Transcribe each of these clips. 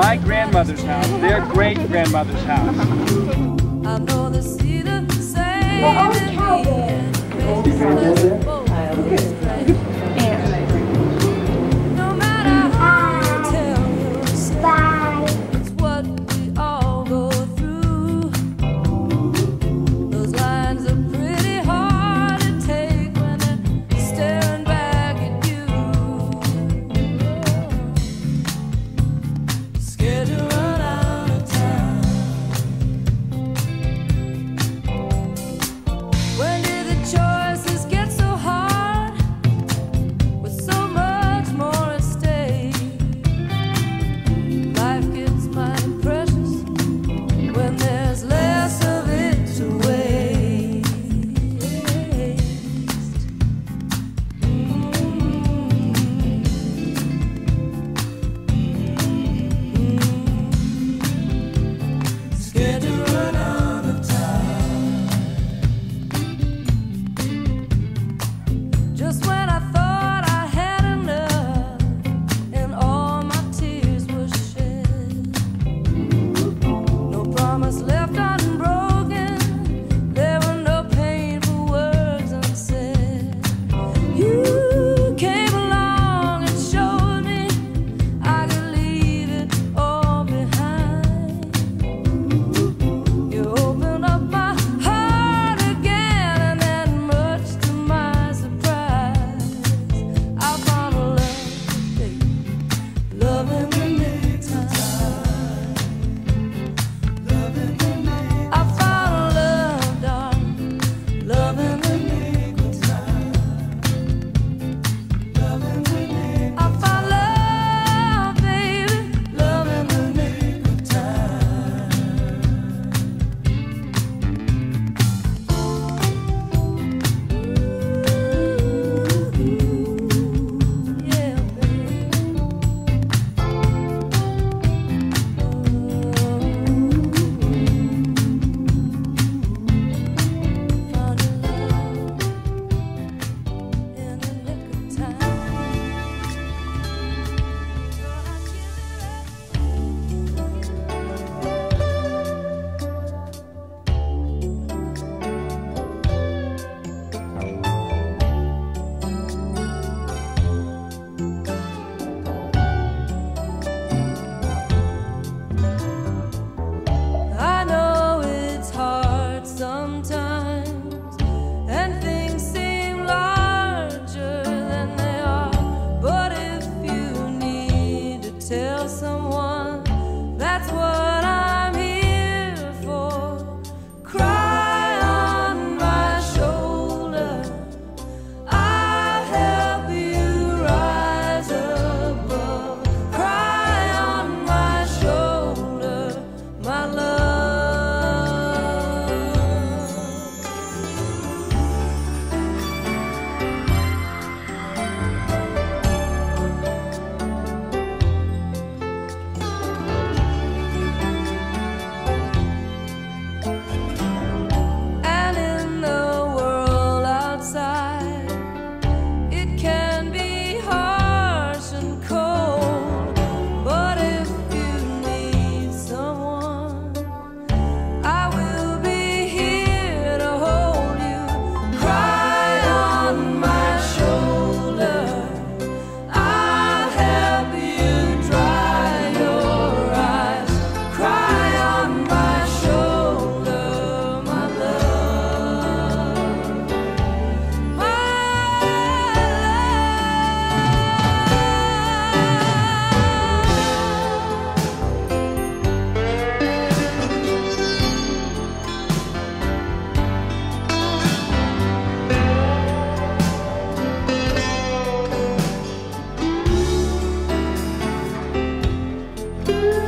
my grandmother's house, their great grandmother's house. It's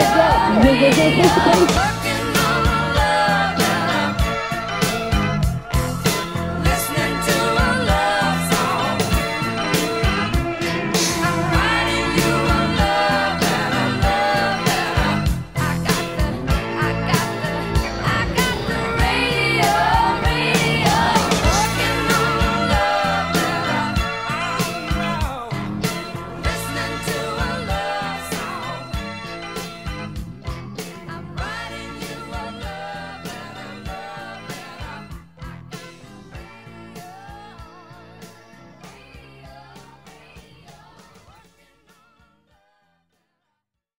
the